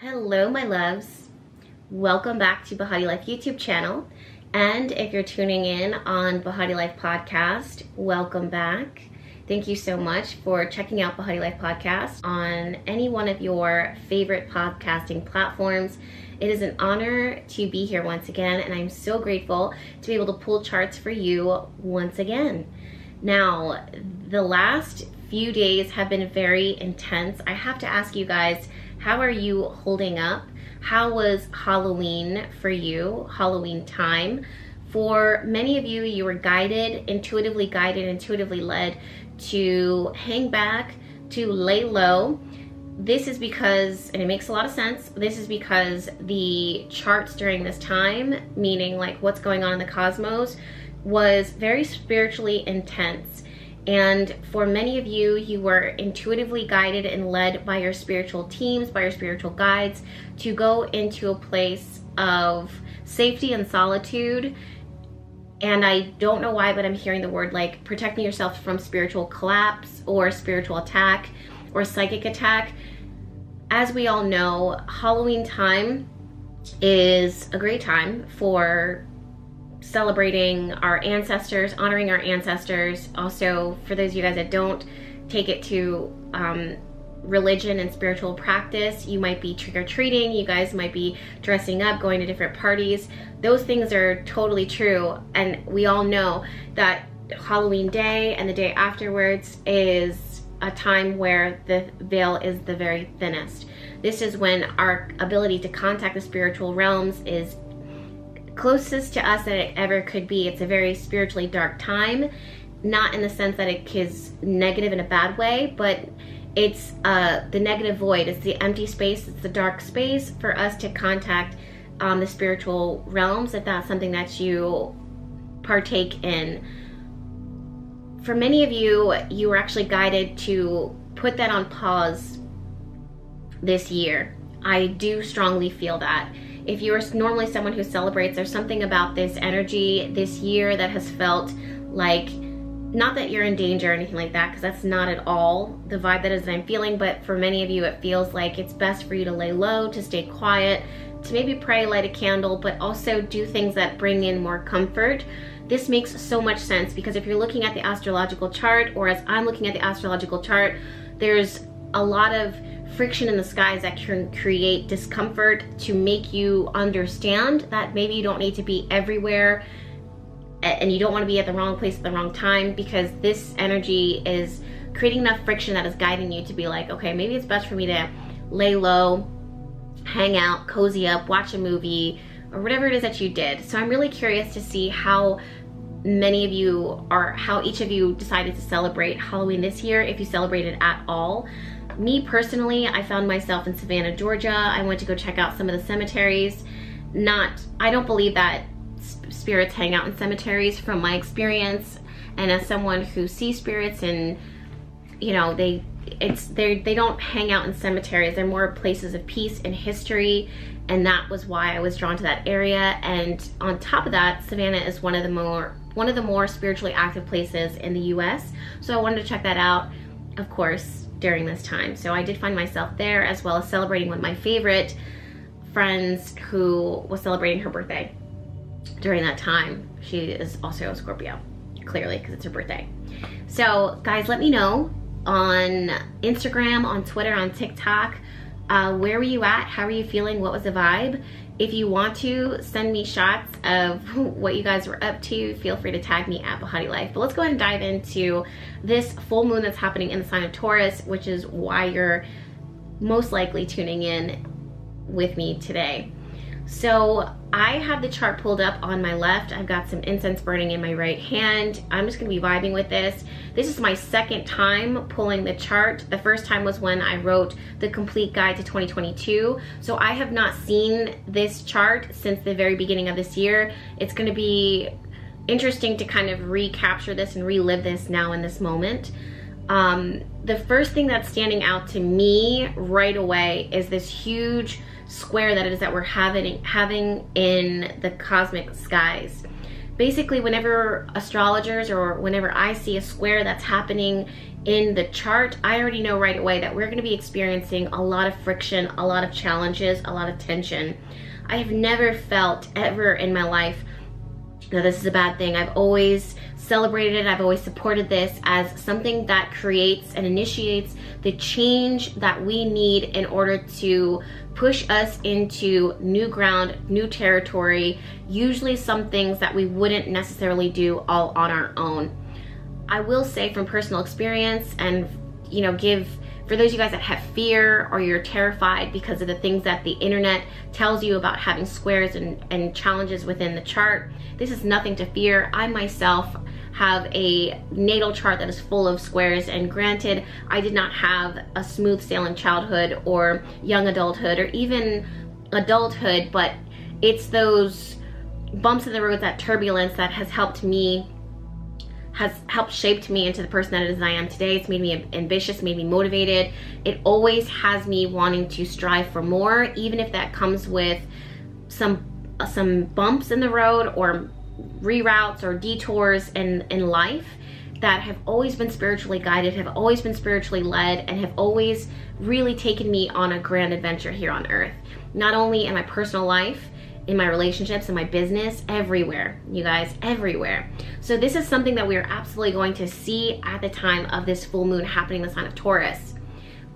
Hello, my loves. Welcome back to Behati Life YouTube channel. And if you're tuning in on Behati Life podcast, welcome back. Thank you so much for checking out Behati Life podcast on any one of your favorite podcasting platforms. It is an honor to be here once again, and I'm so grateful to be able to pull charts for you once again. Now, the last few days have been very intense. I have to ask you guys how are you holding up? How was Halloween for you, Halloween time? For many of you, you were guided, intuitively guided, intuitively led to hang back, to lay low. This is because, and it makes a lot of sense, this is because the charts during this time, meaning like what's going on in the cosmos, was very spiritually intense and for many of you, you were intuitively guided and led by your spiritual teams, by your spiritual guides to go into a place of safety and solitude. And I don't know why, but I'm hearing the word like protecting yourself from spiritual collapse or spiritual attack or psychic attack. As we all know, Halloween time is a great time for celebrating our ancestors, honoring our ancestors. Also, for those of you guys that don't take it to um, religion and spiritual practice, you might be trick or treating, you guys might be dressing up, going to different parties. Those things are totally true, and we all know that Halloween day and the day afterwards is a time where the veil is the very thinnest. This is when our ability to contact the spiritual realms is closest to us that it ever could be. It's a very spiritually dark time, not in the sense that it is negative in a bad way, but it's uh, the negative void. It's the empty space. It's the dark space for us to contact um, the spiritual realms if that's something that you partake in. For many of you, you were actually guided to put that on pause this year. I do strongly feel that if you're normally someone who celebrates, there's something about this energy this year that has felt like not that you're in danger or anything like that, because that's not at all the vibe that is that I'm feeling, but for many of you, it feels like it's best for you to lay low, to stay quiet, to maybe pray, light a candle, but also do things that bring in more comfort. This makes so much sense because if you're looking at the astrological chart, or as I'm looking at the astrological chart, there's a lot of friction in the skies that can create discomfort to make you understand that maybe you don't need to be everywhere and you don't want to be at the wrong place at the wrong time because this energy is creating enough friction that is guiding you to be like, okay, maybe it's best for me to lay low, hang out, cozy up, watch a movie, or whatever it is that you did. So I'm really curious to see how many of you are, how each of you decided to celebrate Halloween this year, if you celebrated at all. Me personally, I found myself in Savannah, Georgia. I went to go check out some of the cemeteries. Not, I don't believe that spirits hang out in cemeteries from my experience. And as someone who sees spirits and, you know, they, it's, they they don't hang out in cemeteries. They're more places of peace and history. And that was why I was drawn to that area. And on top of that, Savannah is one of the more, one of the more spiritually active places in the US. So I wanted to check that out. Of course, during this time. So I did find myself there as well as celebrating with my favorite friends who was celebrating her birthday during that time. She is also a Scorpio, clearly, because it's her birthday. So guys, let me know on Instagram, on Twitter, on TikTok, uh, where were you at? How are you feeling? What was the vibe? If you want to send me shots of what you guys were up to, feel free to tag me at Behati Life. But let's go ahead and dive into this full moon that's happening in the sign of Taurus, which is why you're most likely tuning in with me today. So I have the chart pulled up on my left. I've got some incense burning in my right hand. I'm just gonna be vibing with this. This is my second time pulling the chart. The first time was when I wrote the complete guide to 2022. So I have not seen this chart since the very beginning of this year. It's gonna be interesting to kind of recapture this and relive this now in this moment. Um, the first thing that's standing out to me right away is this huge square that it is that we're having having in the cosmic skies. basically whenever astrologers or whenever I see a square that's happening in the chart, I already know right away that we're going to be experiencing a lot of friction, a lot of challenges, a lot of tension. I have never felt ever in my life that this is a bad thing. I've always celebrated it, I've always supported this as something that creates and initiates the change that we need in order to push us into new ground, new territory, usually some things that we wouldn't necessarily do all on our own. I will say from personal experience and, you know, give for those of you guys that have fear or you're terrified because of the things that the internet tells you about having squares and, and challenges within the chart, this is nothing to fear. I myself have a natal chart that is full of squares and granted I did not have a smooth sailing childhood or young adulthood or even adulthood but it's those bumps in the road that turbulence that has helped me has helped shaped me into the person that is I am today. It's made me ambitious, made me motivated. It always has me wanting to strive for more, even if that comes with some some bumps in the road or reroutes or detours in, in life that have always been spiritually guided, have always been spiritually led, and have always really taken me on a grand adventure here on earth. Not only in my personal life, in my relationships, in my business, everywhere, you guys, everywhere. So this is something that we are absolutely going to see at the time of this full moon happening the sign of Taurus.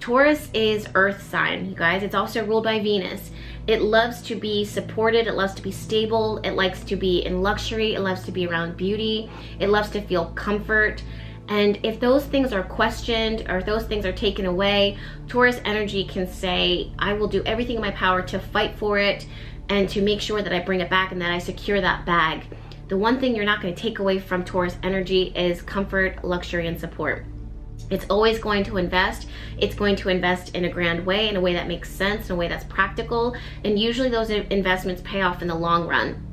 Taurus is earth sign, you guys. It's also ruled by Venus. It loves to be supported, it loves to be stable, it likes to be in luxury, it loves to be around beauty, it loves to feel comfort. And if those things are questioned or those things are taken away, Taurus energy can say, I will do everything in my power to fight for it and to make sure that I bring it back and that I secure that bag. The one thing you're not going to take away from Taurus energy is comfort, luxury, and support. It's always going to invest. It's going to invest in a grand way, in a way that makes sense, in a way that's practical, and usually those investments pay off in the long run.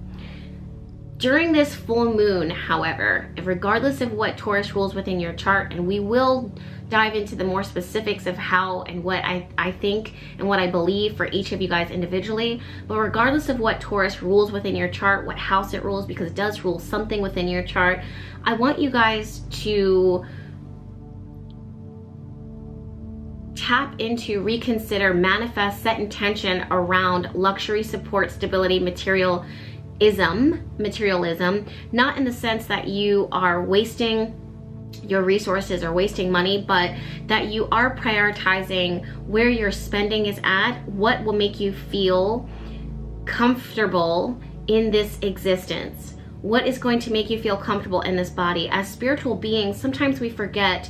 During this full moon, however, regardless of what Taurus rules within your chart, and we will dive into the more specifics of how and what I, I think and what I believe for each of you guys individually, but regardless of what Taurus rules within your chart, what house it rules, because it does rule something within your chart, I want you guys to tap into, reconsider, manifest, set intention around luxury, support, stability, materialism, materialism, not in the sense that you are wasting your resources or wasting money, but that you are prioritizing where your spending is at, what will make you feel comfortable in this existence. What is going to make you feel comfortable in this body? As spiritual beings, sometimes we forget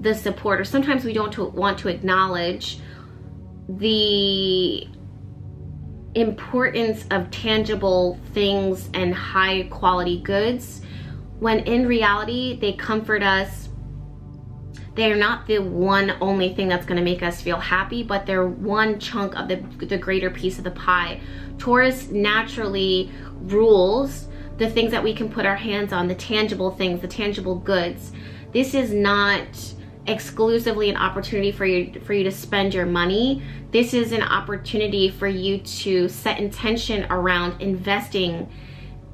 the support or sometimes we don't want to acknowledge the importance of tangible things and high quality goods when in reality they comfort us. They are not the one only thing that's going to make us feel happy but they're one chunk of the, the greater piece of the pie. Taurus naturally rules the things that we can put our hands on the tangible things the tangible goods. This is not exclusively an opportunity for you for you to spend your money. This is an opportunity for you to set intention around investing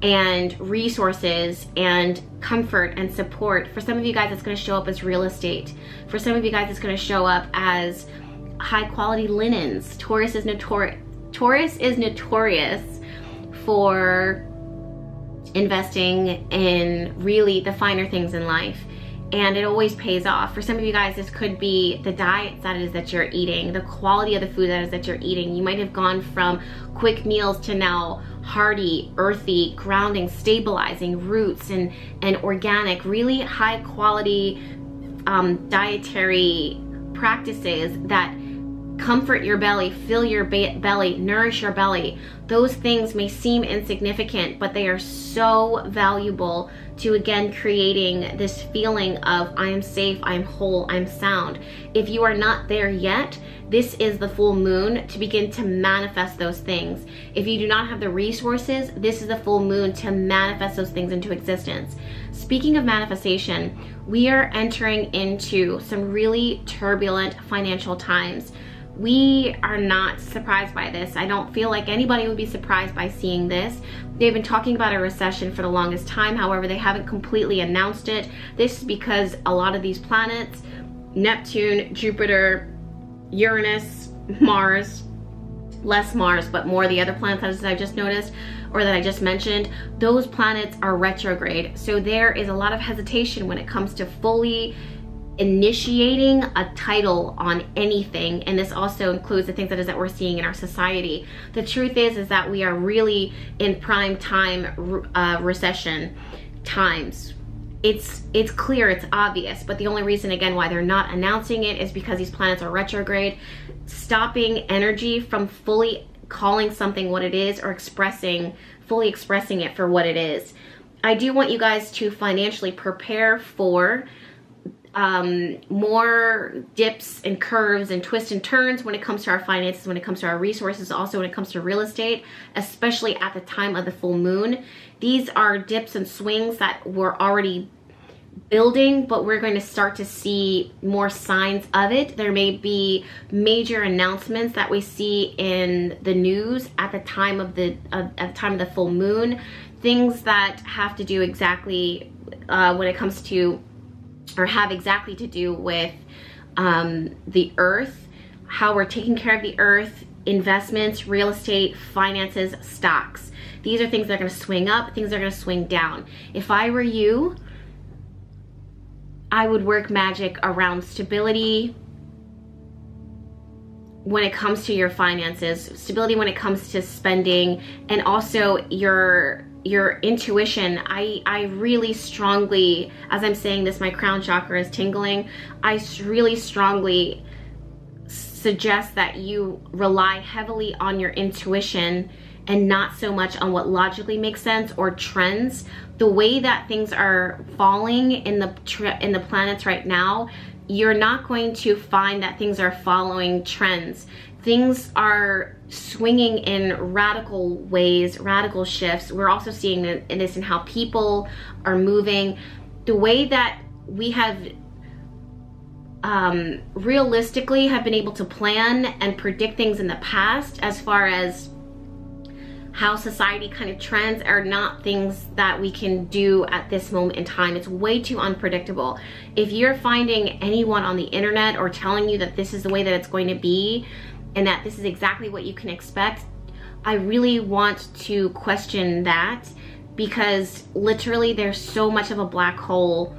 and resources and comfort and support. For some of you guys, it's going to show up as real estate. For some of you guys, it's going to show up as high quality linens. Taurus is notorious. Taurus is notorious for investing in really the finer things in life and it always pays off. For some of you guys, this could be the diet that is that you're eating, the quality of the food that is that you're eating. You might have gone from quick meals to now hearty, earthy, grounding, stabilizing roots and, and organic, really high quality um, dietary practices that comfort your belly, fill your belly, nourish your belly. Those things may seem insignificant, but they are so valuable to again creating this feeling of I am safe, I'm whole, I'm sound. If you are not there yet, this is the full moon to begin to manifest those things. If you do not have the resources, this is the full moon to manifest those things into existence. Speaking of manifestation, we are entering into some really turbulent financial times we are not surprised by this. I don't feel like anybody would be surprised by seeing this. They've been talking about a recession for the longest time. However, they haven't completely announced it. This is because a lot of these planets, Neptune, Jupiter, Uranus, Mars, less Mars, but more the other planets that I just noticed or that I just mentioned, those planets are retrograde. So there is a lot of hesitation when it comes to fully initiating a title on anything and this also includes the things that is that we're seeing in our society. The truth is is that we are really in prime time uh, recession times. It's it's clear it's obvious but the only reason again why they're not announcing it is because these planets are retrograde. Stopping energy from fully calling something what it is or expressing fully expressing it for what it is. I do want you guys to financially prepare for um, more dips and curves and twists and turns when it comes to our finances, when it comes to our resources, also when it comes to real estate, especially at the time of the full moon. These are dips and swings that were already building, but we're going to start to see more signs of it. There may be major announcements that we see in the news at the time of the uh, at the time of the full moon, things that have to do exactly uh, when it comes to or have exactly to do with um, the earth, how we're taking care of the earth, investments, real estate, finances, stocks. These are things that are going to swing up, things that are going to swing down. If I were you, I would work magic around stability when it comes to your finances, stability when it comes to spending, and also your your intuition i i really strongly as i'm saying this my crown chakra is tingling. I really strongly suggest that you rely heavily on your intuition and not so much on what logically makes sense or trends. The way that things are falling in the in the planets right now you're not going to find that things are following trends things are swinging in radical ways, radical shifts. We're also seeing this in how people are moving. The way that we have um, realistically have been able to plan and predict things in the past as far as how society kind of trends are not things that we can do at this moment in time. It's way too unpredictable. If you're finding anyone on the internet or telling you that this is the way that it's going to be, and that this is exactly what you can expect, I really want to question that because literally there's so much of a black hole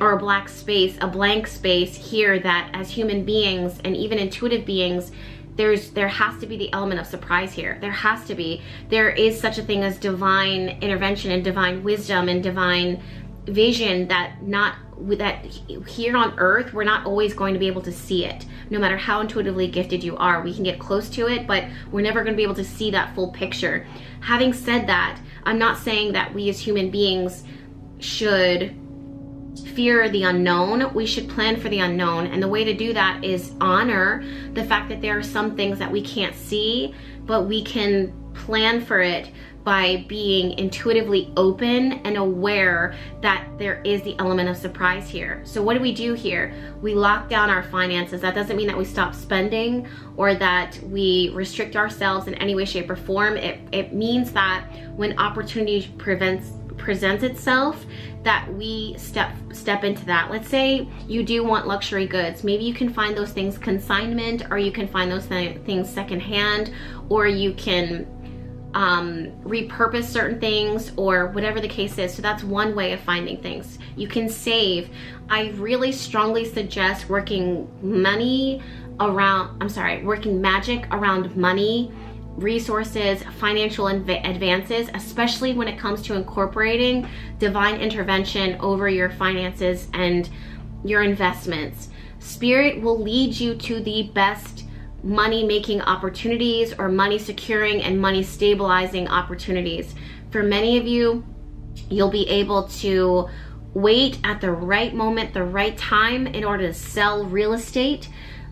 or a black space, a blank space here that as human beings and even intuitive beings, there's there has to be the element of surprise here. There has to be. There is such a thing as divine intervention and divine wisdom and divine vision that not that here on earth we're not always going to be able to see it. No matter how intuitively gifted you are we can get close to it but we're never going to be able to see that full picture. Having said that i'm not saying that we as human beings should fear the unknown. We should plan for the unknown. And the way to do that is honor the fact that there are some things that we can't see but we can plan for it by being intuitively open and aware that there is the element of surprise here. So what do we do here? We lock down our finances. That doesn't mean that we stop spending or that we restrict ourselves in any way, shape, or form. It, it means that when opportunity prevents presents itself that we step step into that let's say you do want luxury goods maybe you can find those things consignment or you can find those th things secondhand or you can um, repurpose certain things or whatever the case is. So that's one way of finding things. You can save. I really strongly suggest working money around, I'm sorry, working magic around money, resources, financial advances, especially when it comes to incorporating divine intervention over your finances and your investments. Spirit will lead you to the best money making opportunities or money securing and money stabilizing opportunities. For many of you, you'll be able to wait at the right moment, the right time in order to sell real estate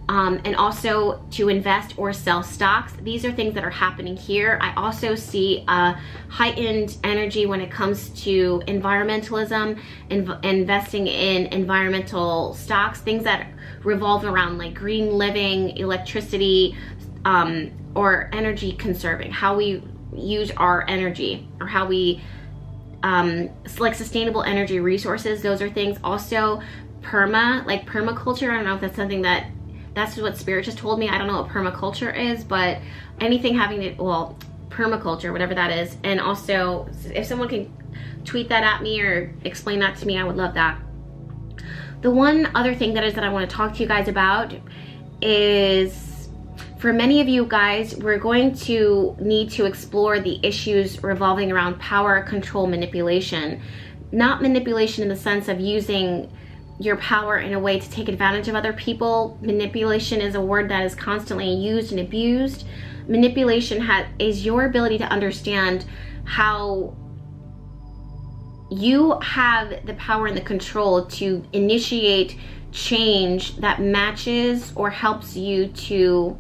um, and also to invest or sell stocks. These are things that are happening here. I also see heightened energy when it comes to environmentalism and investing in environmental stocks, things that revolve around like green living, electricity, um, or energy conserving, how we use our energy or how we um, like sustainable energy resources. Those are things also perma, like permaculture. I don't know if that's something that that's what Spirit just told me. I don't know what permaculture is, but anything having to, well, permaculture, whatever that is. And also, if someone can tweet that at me or explain that to me, I would love that. The one other thing that is that I want to talk to you guys about is for many of you guys, we're going to need to explore the issues revolving around power, control, manipulation. Not manipulation in the sense of using your power in a way to take advantage of other people. Manipulation is a word that is constantly used and abused. Manipulation ha- is your ability to understand how you have the power and the control to initiate change that matches or helps you to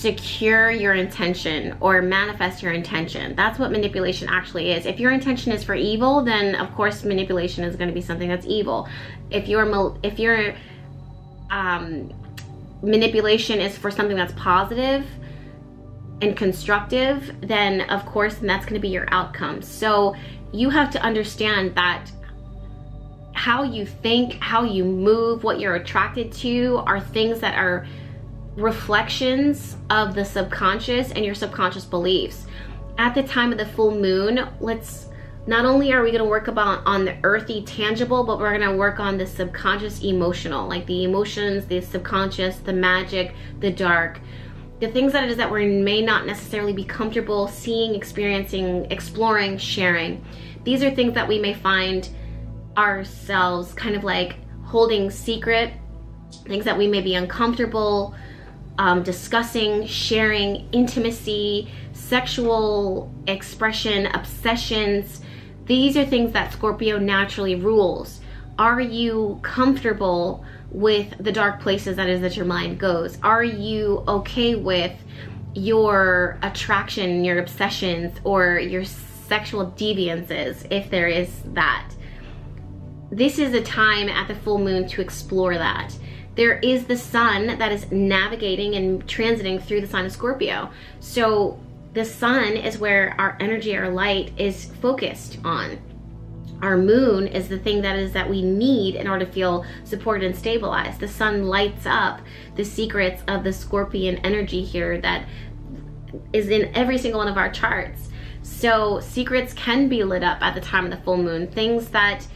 secure your intention or manifest your intention. That's what manipulation actually is. If your intention is for evil, then of course manipulation is going to be something that's evil. If your if your um, manipulation is for something that's positive and constructive, then of course then that's going to be your outcome. So you have to understand that how you think, how you move, what you're attracted to are things that are reflections of the subconscious and your subconscious beliefs. At the time of the full moon, let's not only are we going to work about on the earthy tangible, but we're going to work on the subconscious emotional, like the emotions, the subconscious, the magic, the dark, the things that it is that we may not necessarily be comfortable seeing, experiencing, exploring, sharing. These are things that we may find ourselves kind of like holding secret, things that we may be uncomfortable um, discussing, sharing, intimacy, sexual expression, obsessions. These are things that Scorpio naturally rules. Are you comfortable with the dark places that is that your mind goes? Are you okay with your attraction, your obsessions, or your sexual deviances, if there is that? This is a time at the full moon to explore that there is the sun that is navigating and transiting through the sign of Scorpio. So the sun is where our energy, our light is focused on. Our moon is the thing that is that we need in order to feel supported and stabilized. The sun lights up the secrets of the scorpion energy here that is in every single one of our charts. So secrets can be lit up at the time of the full moon. Things that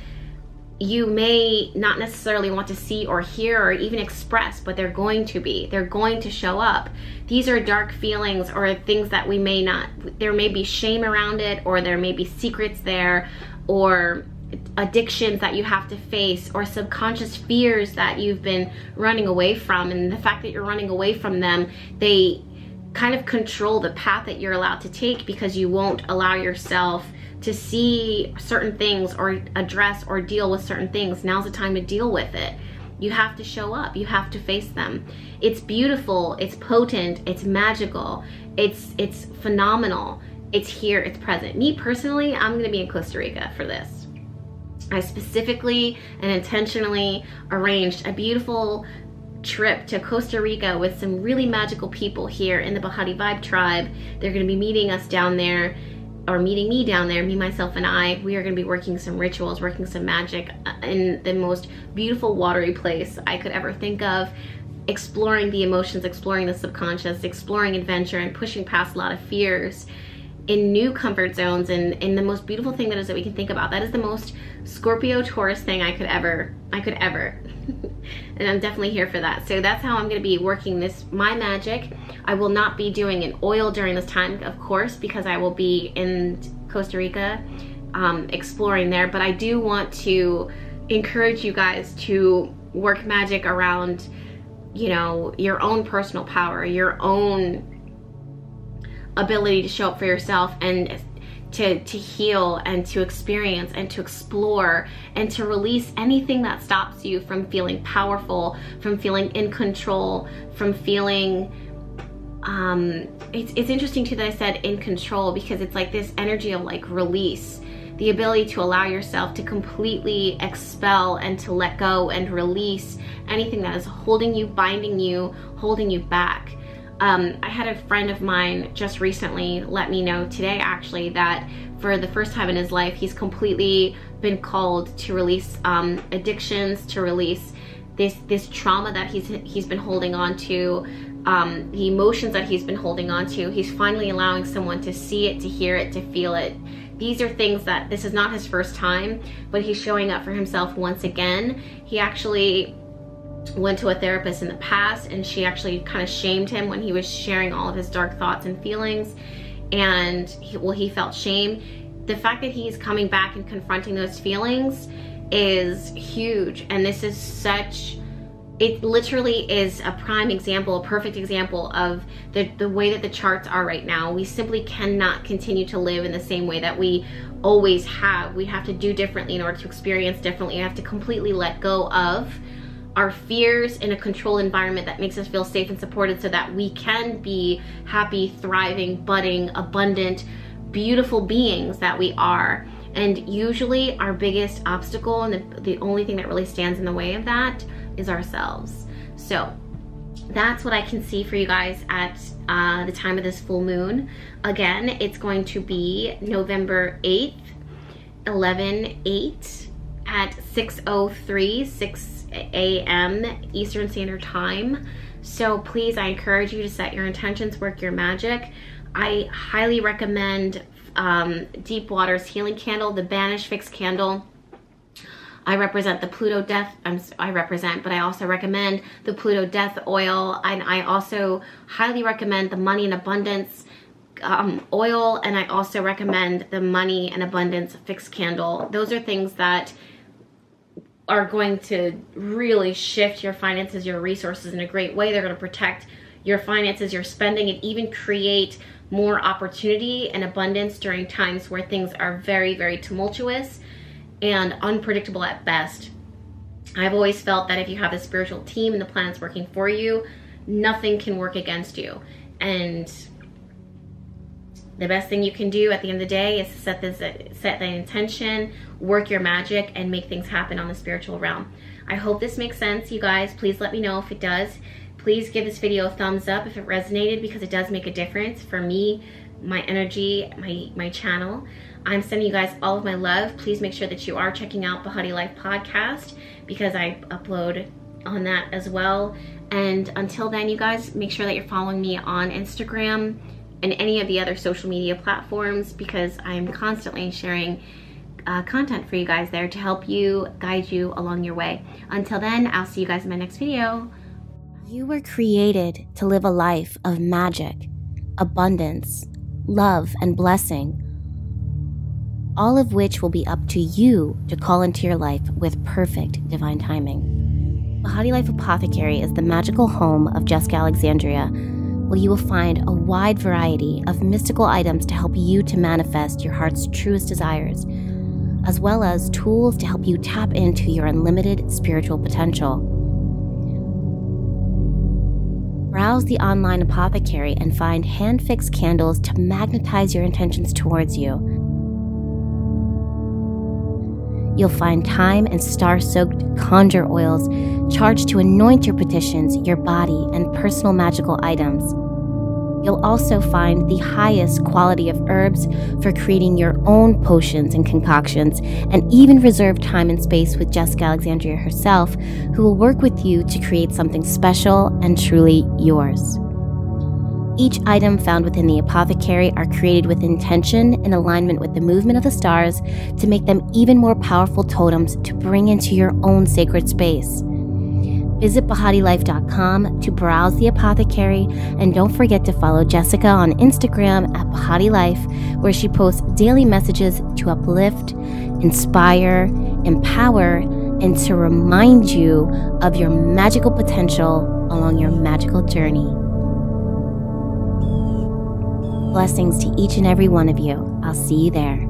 you may not necessarily want to see or hear or even express, but they're going to be. They're going to show up. These are dark feelings or things that we may not, there may be shame around it, or there may be secrets there, or addictions that you have to face, or subconscious fears that you've been running away from. And the fact that you're running away from them, they kind of control the path that you're allowed to take because you won't allow yourself to see certain things or address or deal with certain things, now's the time to deal with it. You have to show up, you have to face them. It's beautiful, it's potent, it's magical, it's it's phenomenal. It's here, it's present. Me personally, I'm gonna be in Costa Rica for this. I specifically and intentionally arranged a beautiful trip to Costa Rica with some really magical people here in the Behati Vibe tribe. They're gonna be meeting us down there or meeting me down there, me, myself, and I, we are going to be working some rituals, working some magic uh, in the most beautiful watery place I could ever think of, exploring the emotions, exploring the subconscious, exploring adventure, and pushing past a lot of fears in new comfort zones and in the most beautiful thing that is that we can think about. That is the most Scorpio Taurus thing I could ever, I could ever. and I'm definitely here for that. So that's how I'm gonna be working this, my magic. I will not be doing an oil during this time, of course, because I will be in Costa Rica um, exploring there, but I do want to encourage you guys to work magic around, you know, your own personal power, your own ability to show up for yourself and to, to heal and to experience and to explore and to release anything that stops you from feeling powerful, from feeling in control, from feeling um it's, it's interesting too that I said in control because it's like this energy of like release the ability to allow yourself to completely expel and to let go and release anything that is holding you, binding you, holding you back. Um, I had a friend of mine just recently let me know today actually that for the first time in his life he's completely been called to release um, addictions, to release this this trauma that he's he's been holding on to, um, the emotions that he's been holding on to. He's finally allowing someone to see it, to hear it, to feel it. These are things that this is not his first time, but he's showing up for himself once again. He actually went to a therapist in the past and she actually kind of shamed him when he was sharing all of his dark thoughts and feelings and he, well he felt shame the fact that he's coming back and confronting those feelings is huge and this is such it literally is a prime example, a perfect example of the, the way that the charts are right now. We simply cannot continue to live in the same way that we always have. We have to do differently in order to experience differently. We have to completely let go of our fears in a controlled environment that makes us feel safe and supported so that we can be happy, thriving, budding, abundant, beautiful beings that we are. And usually our biggest obstacle and the, the only thing that really stands in the way of that is ourselves. So that's what I can see for you guys at uh, the time of this full moon. Again, it's going to be November 8th, 11 8 at 6.03, 6 a.m. Eastern Standard Time. So please, I encourage you to set your intentions, work your magic. I highly recommend um, Deep Waters Healing Candle, the Banish Fix Candle. I represent the Pluto Death, I'm, I represent, but I also recommend the Pluto Death Oil. And I also highly recommend the Money and Abundance um, oil. And I also recommend the Money and Abundance Fix Candle. Those are things that are going to really shift your finances, your resources in a great way. They're going to protect your finances, your spending, and even create more opportunity and abundance during times where things are very, very tumultuous and unpredictable at best. I've always felt that if you have a spiritual team and the planet's working for you, nothing can work against you. And the best thing you can do at the end of the day is to set this set the intention, work your magic, and make things happen on the spiritual realm. I hope this makes sense, you guys. Please let me know if it does. Please give this video a thumbs up if it resonated because it does make a difference for me, my energy, my, my channel. I'm sending you guys all of my love. Please make sure that you are checking out Behati Life Podcast because I upload on that as well. And until then, you guys, make sure that you're following me on Instagram, and any of the other social media platforms because I'm constantly sharing uh, content for you guys there to help you, guide you along your way. Until then, I'll see you guys in my next video. You were created to live a life of magic, abundance, love, and blessing, all of which will be up to you to call into your life with perfect divine timing. Behati Life Apothecary is the magical home of Jessica Alexandria where you will find a wide variety of mystical items to help you to manifest your heart's truest desires, as well as tools to help you tap into your unlimited spiritual potential. Browse the online apothecary and find hand fixed candles to magnetize your intentions towards you. You'll find thyme and star soaked conjure oils charged to anoint your petitions, your body, and personal magical items. You'll also find the highest quality of herbs for creating your own potions and concoctions, and even reserve time and space with Jessica Alexandria herself, who will work with you to create something special and truly yours. Each item found within the apothecary are created with intention and alignment with the movement of the stars to make them even more powerful totems to bring into your own sacred space. Visit BehatiLife.com to browse the apothecary, and don't forget to follow Jessica on Instagram at Behati Life, where she posts daily messages to uplift, inspire, empower, and to remind you of your magical potential along your magical journey. Blessings to each and every one of you. I'll see you there.